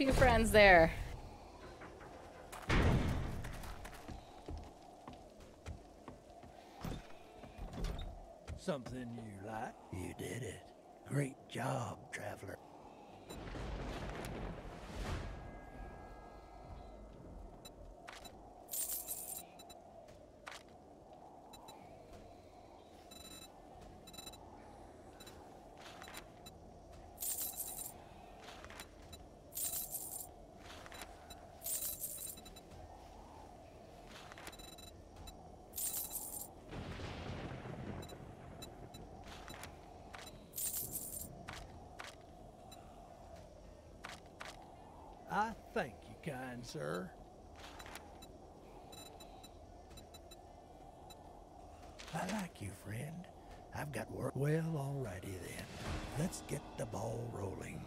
few friends there. Something you like? You did it. Great job, traveler. I thank you, kind sir. I like you, friend. I've got work. Well, alrighty then. Let's get the ball rolling.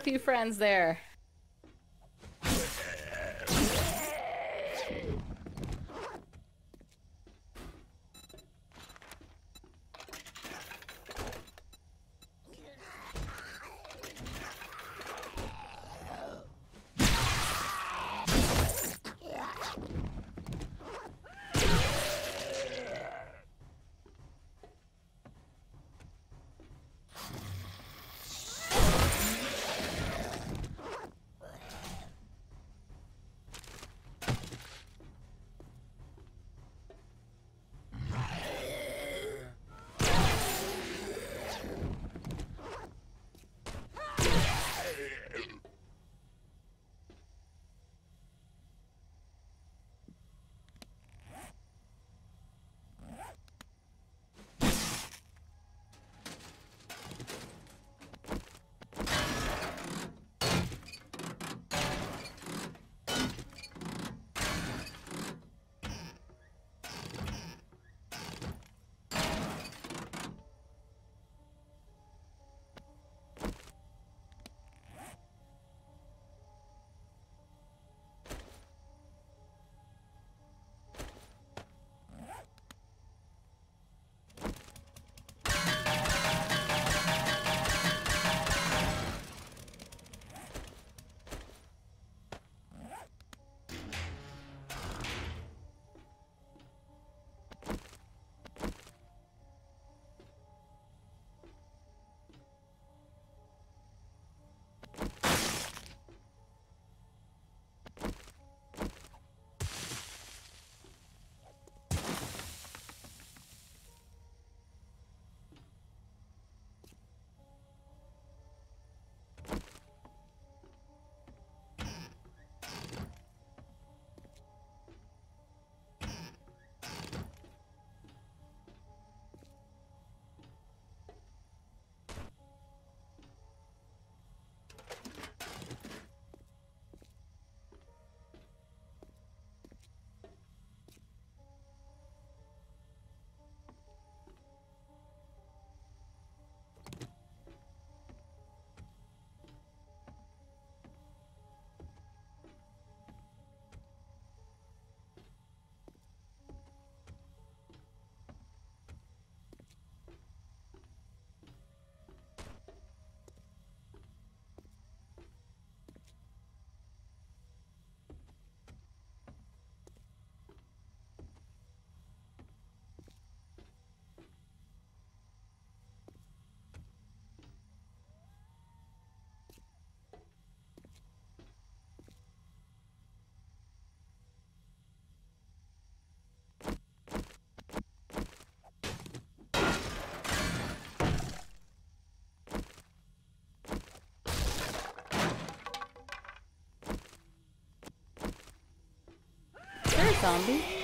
A few friends there. Zombie?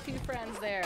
A few friends there.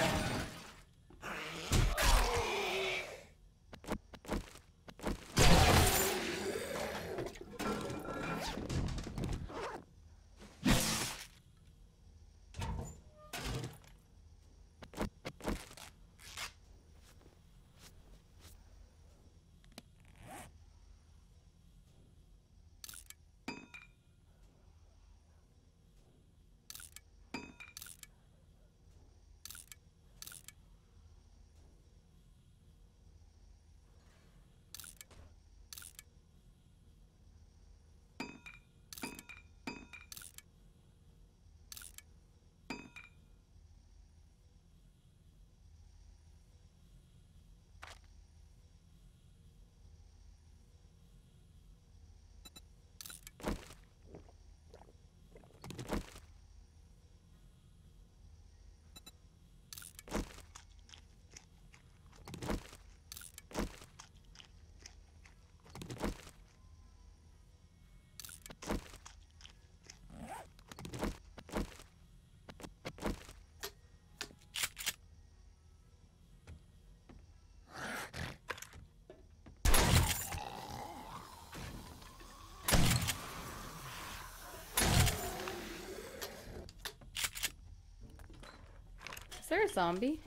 Is there a zombie?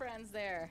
friends there.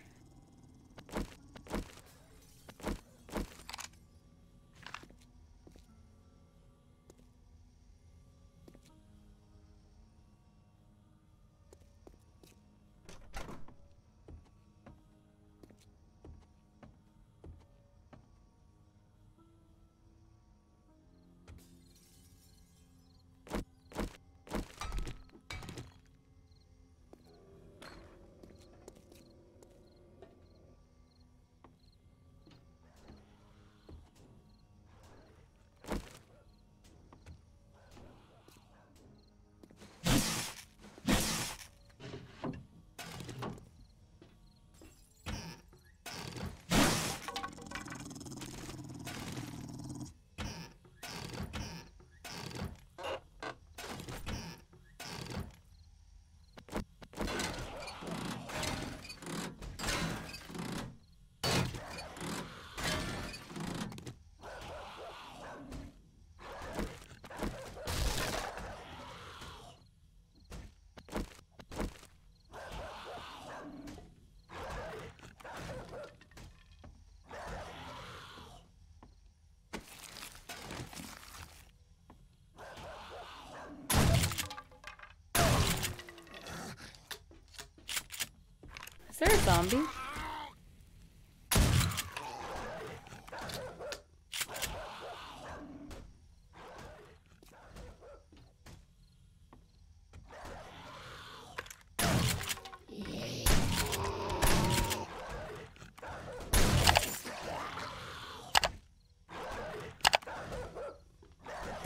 There a zombie?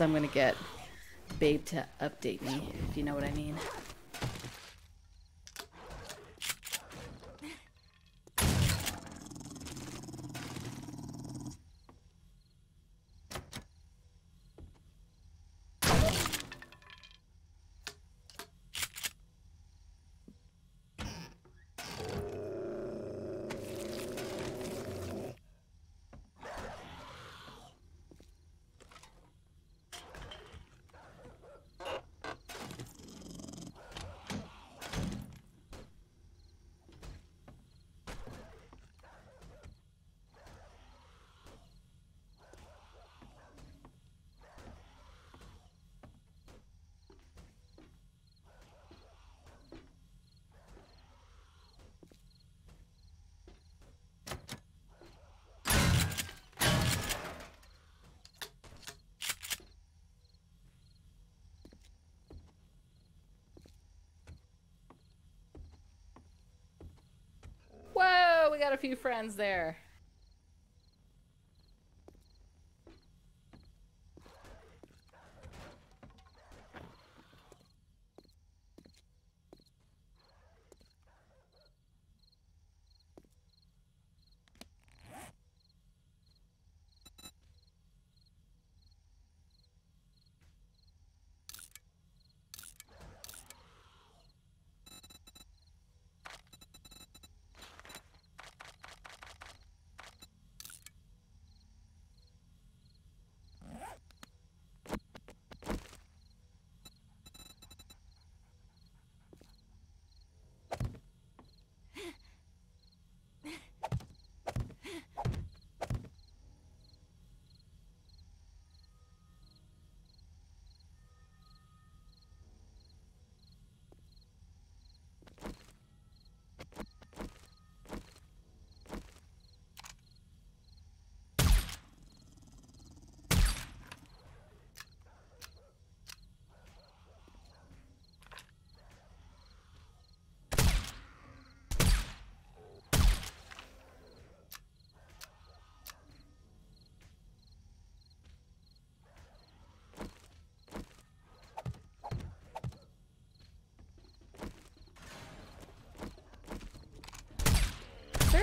I'm gonna get Babe to update me, if you know what I mean. A few friends there.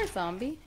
Zombie?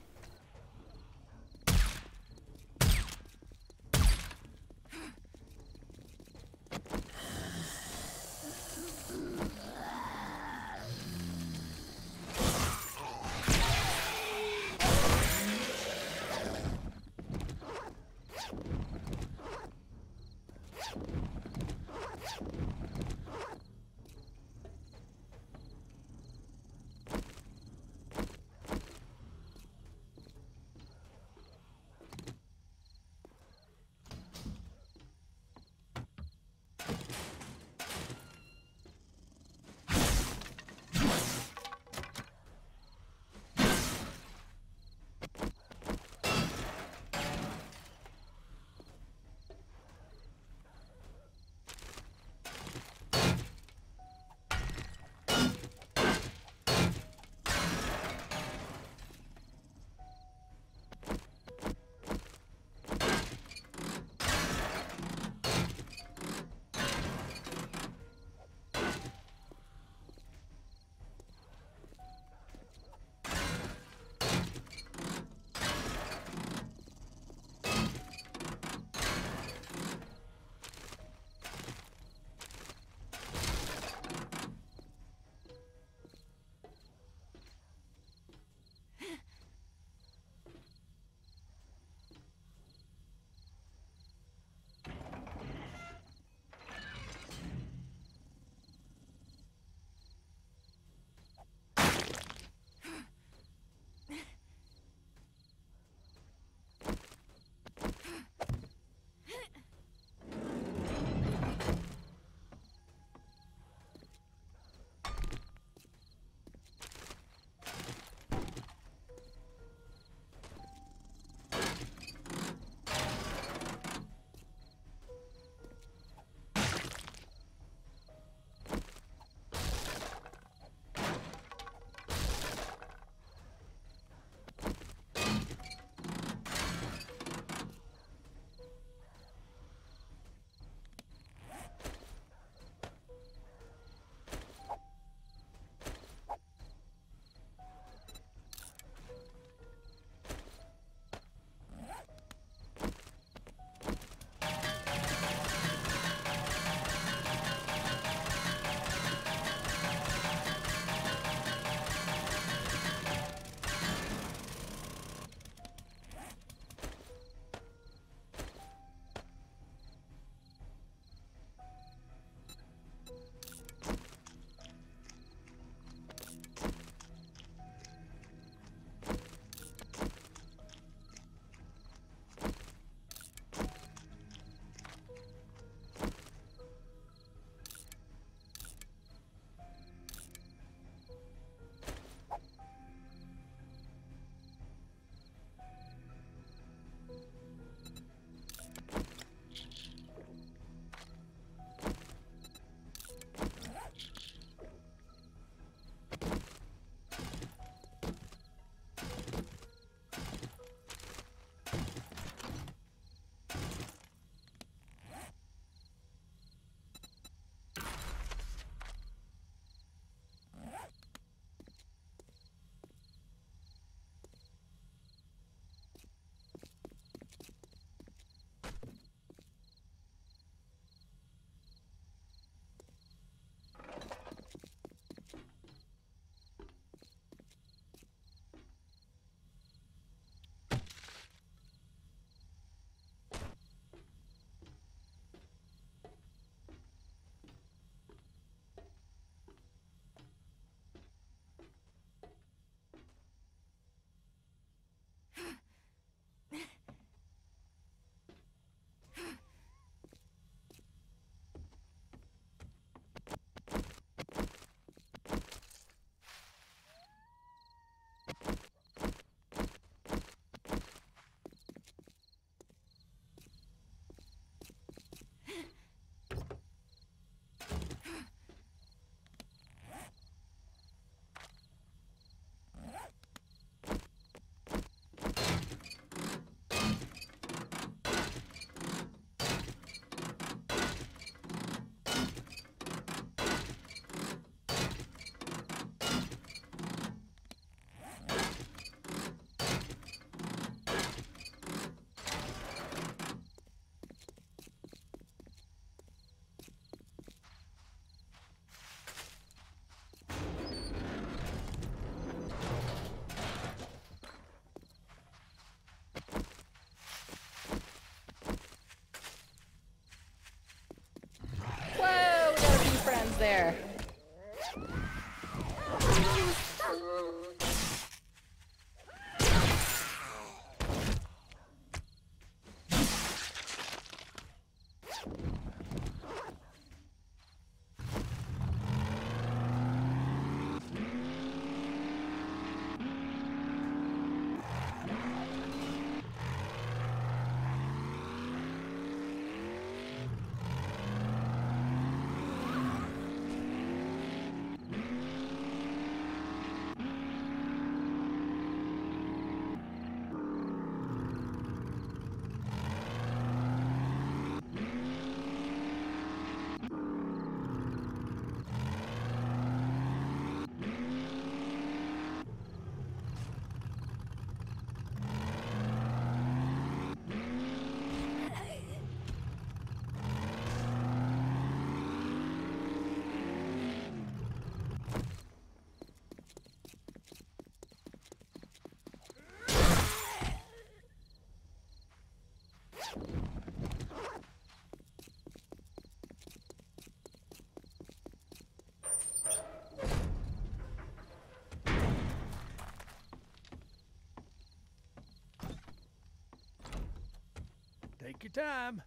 Take your time.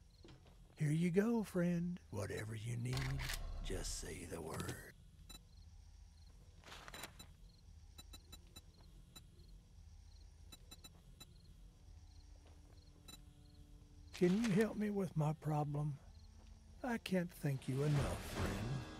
Here you go, friend. Whatever you need, just say the word. Can you help me with my problem? I can't thank you enough, friend.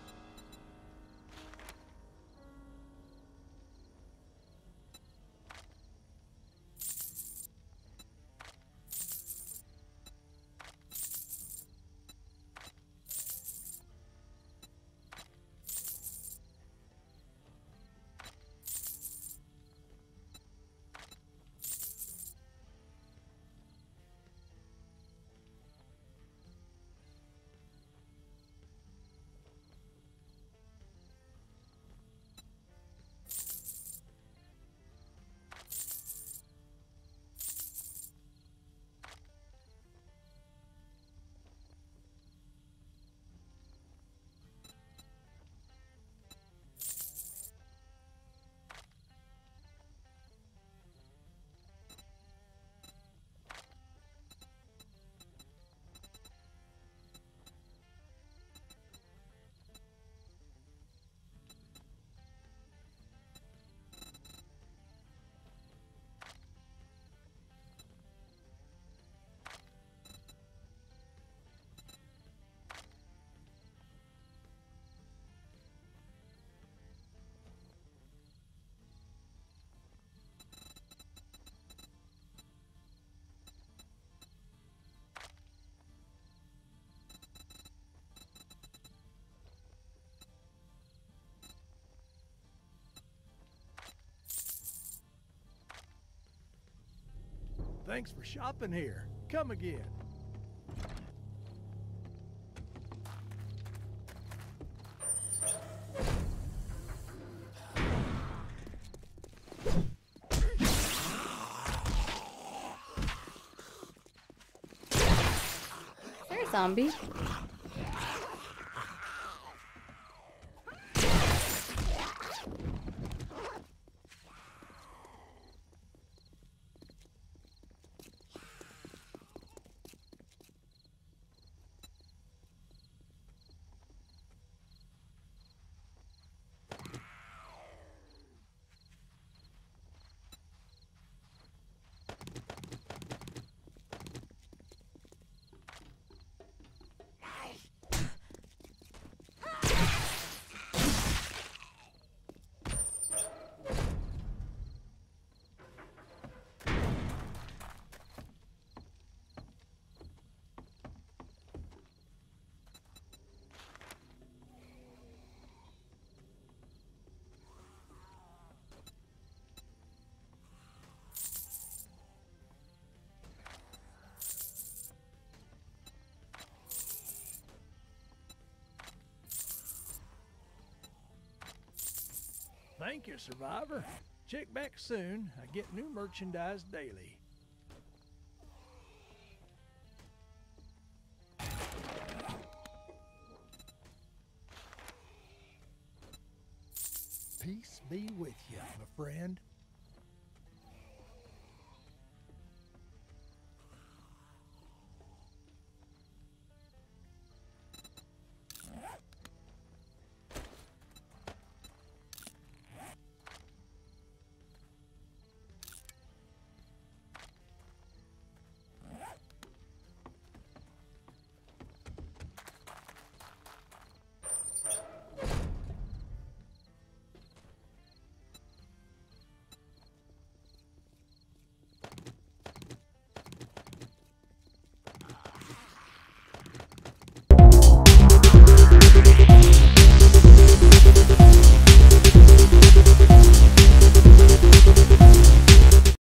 Thanks for shopping here. Come again. Is there a zombie? Thank you, Survivor. Check back soon. I get new merchandise daily. Peace be with you, my friend.